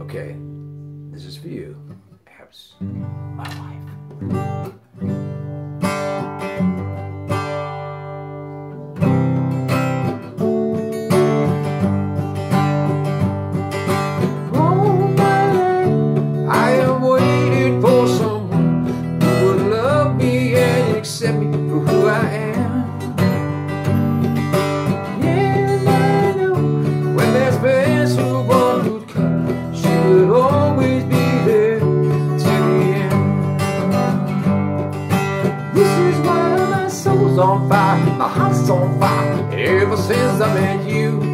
Okay, this is for you. Perhaps my wife. Would always be there till the end. This is why my soul's on fire, my heart's on fire. Ever since I met you,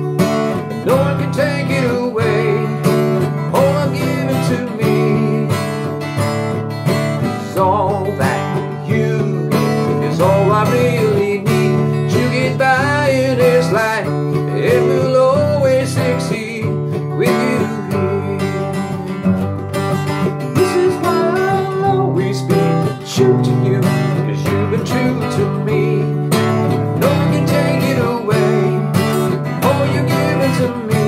true to you, cause you've been true to me. No one can take it away, all you give it to me.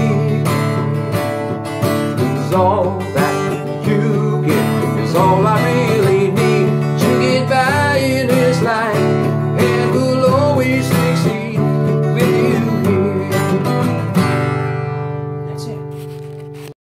is all that you give is all I've.